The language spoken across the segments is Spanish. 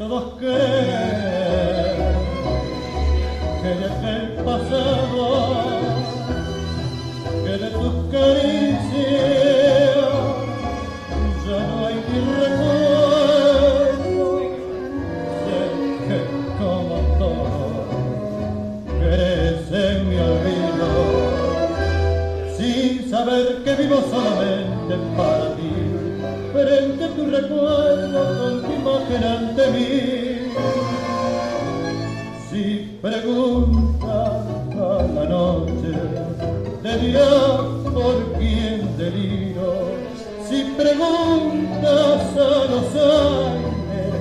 todos creen que de el pasado, que de tus caricias por quién deliro. Si preguntas a los aires,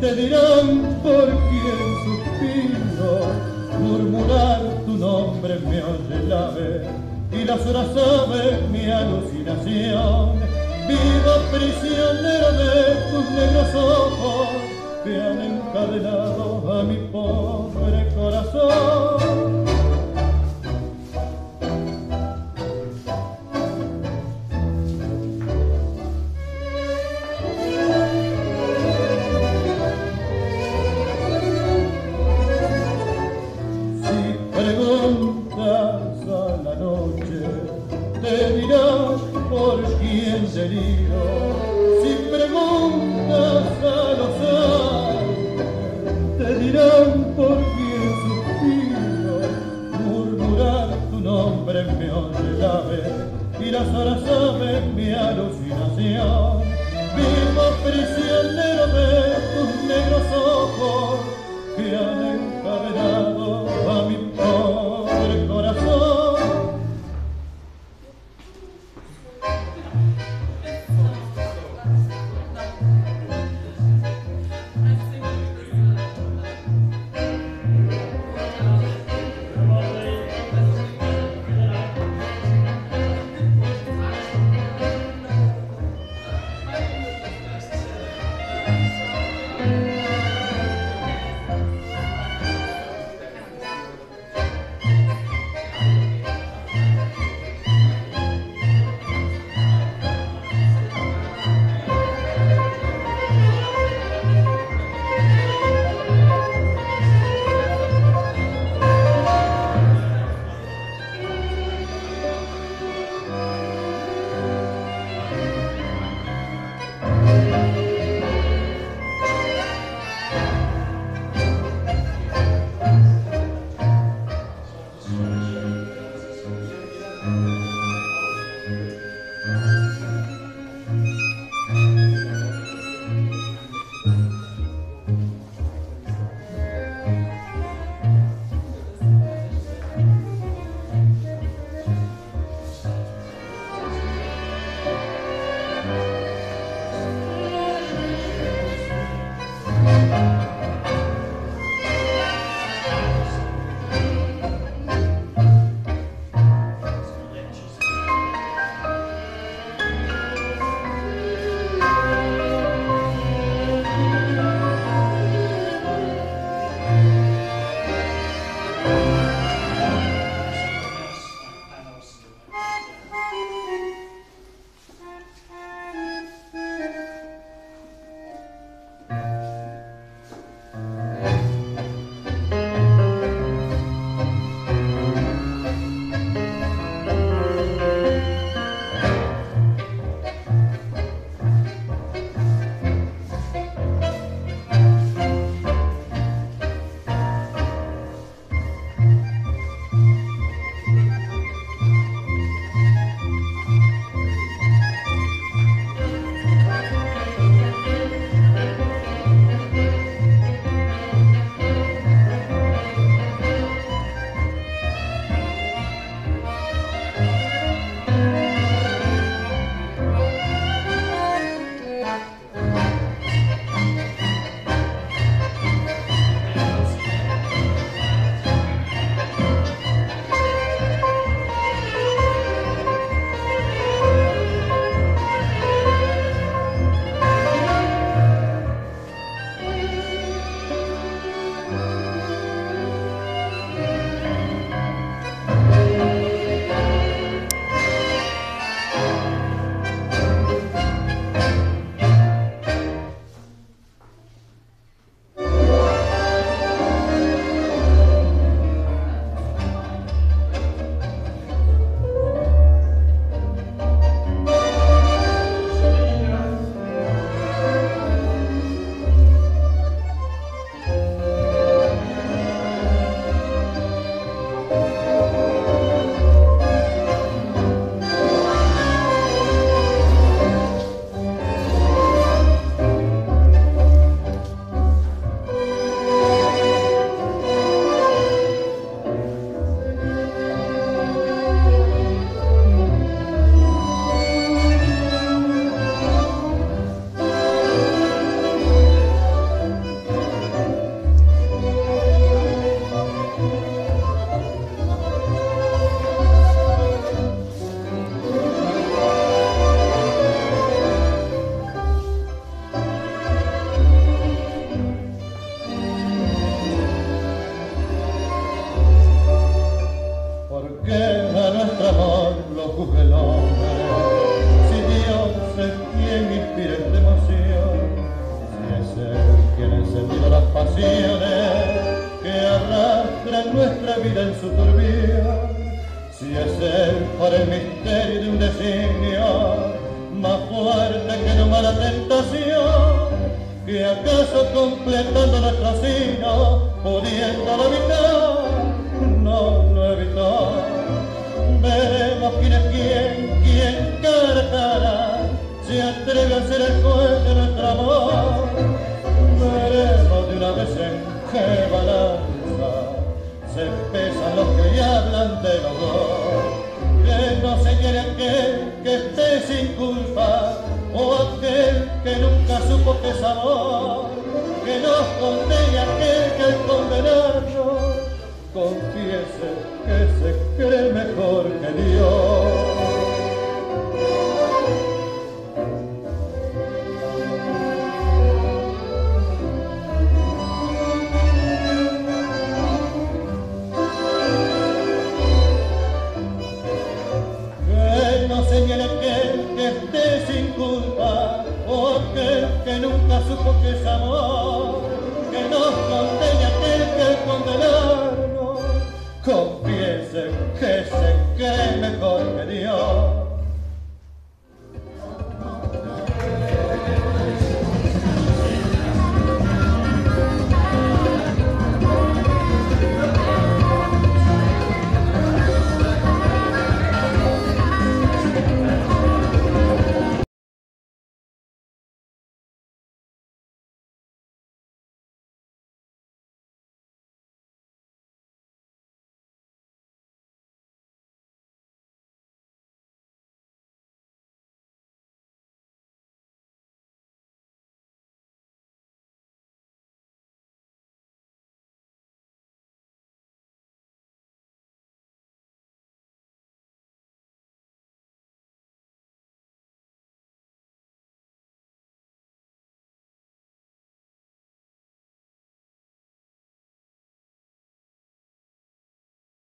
te dirán por quién suspiro. Murmurar tu nombre me oye el ave y las horas saben mi alucinación. Vivo prisionero de tus negros ojos que han encadenado a mi pobre Si preguntas a los aires, te dirán por quién suspiro. Murmurar tu nombre me oye el ave y las horas saben mi alucinación. Vivo prisionero de tus negros ojos que han encadenado a mi pobre corazón. Nuestra vida en su si es Él por el misterio de un designio más fuerte que no mala tentación, que acaso completando nuestro sino, pudiendo evitar, no lo evitó. Veremos quién es quién, quién cara se atreve a ser el juez de nuestro amor. Veremos de una vez en qué balanza se pesan los que ya hablan de los dos que no se quiere aquel que esté sin culpa o aquel que nunca supo que es amor, que nos condene aquel que al condenarnos confiese que se cree mejor que Dios. Supo que es amor,